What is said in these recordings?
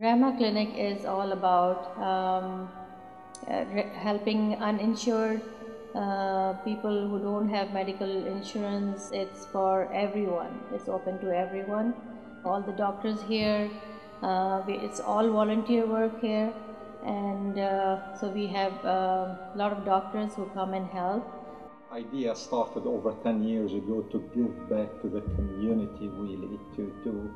Rahma Clinic is all about um, uh, helping uninsured uh, people who don't have medical insurance. It's for everyone. It's open to everyone. All the doctors here. Uh, we, it's all volunteer work here, and uh, so we have uh, a lot of doctors who come and help. Idea started over 10 years ago to give back to the community, really, to, to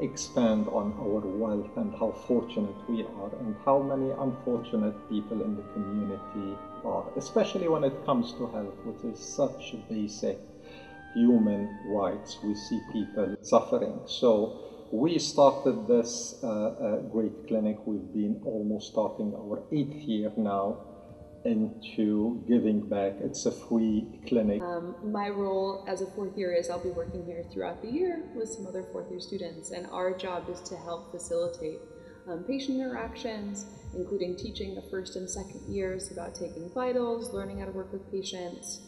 expand on our wealth and how fortunate we are and how many unfortunate people in the community are, especially when it comes to health, which is such basic human rights. We see people suffering. So we started this uh, uh, great clinic. We've been almost starting our eighth year now into giving back. It's a free clinic. Um, my role as a fourth year is I'll be working here throughout the year with some other fourth year students, and our job is to help facilitate um, patient interactions, including teaching the first and second years about taking vitals, learning how to work with patients.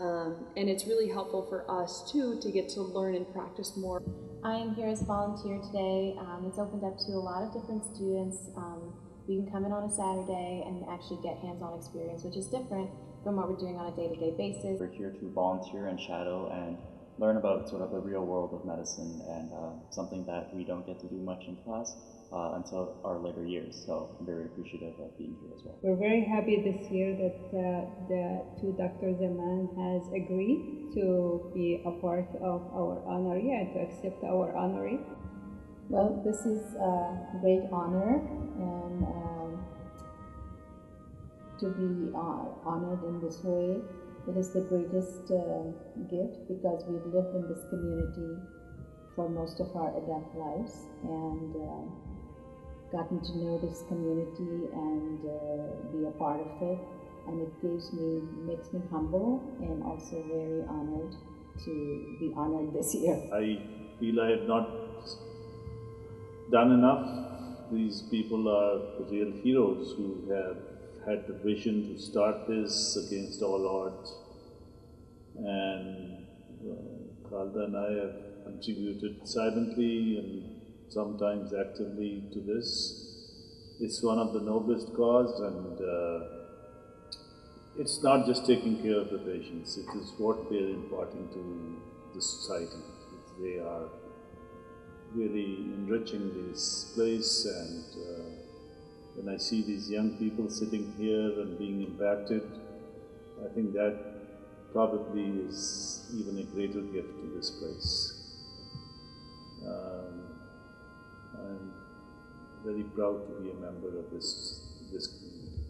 Um, and it's really helpful for us too to get to learn and practice more. I am here as a volunteer today. Um, it's opened up to a lot of different students. We can come in on a Saturday and actually get hands-on experience, which is different from what we're doing on a day-to-day basis. We're here to volunteer and shadow and learn about sort of the real world of medicine and uh, something that we don't get to do much in class uh, until our later years. So I'm very appreciative of being here as well. We're very happy this year that uh, the two Dr. Zaman has agreed to be a part of our honorary and to accept our honorary. Well, this is a great honor and um, to be uh, honored in this way. It is the greatest uh, gift because we've lived in this community for most of our adult lives and uh, gotten to know this community and uh, be a part of it. And it gives me, makes me humble and also very honored to be honored this year. I feel I have not done enough. These people are real heroes who have had the vision to start this against all odds. And uh, Khalda and I have contributed silently and sometimes actively to this. It's one of the noblest cause and uh, it's not just taking care of the patients, it is what they are imparting to the society. They are really enriching this place and uh, when I see these young people sitting here and being impacted, I think that probably is even a greater gift to this place. Um, I'm very proud to be a member of this, this community.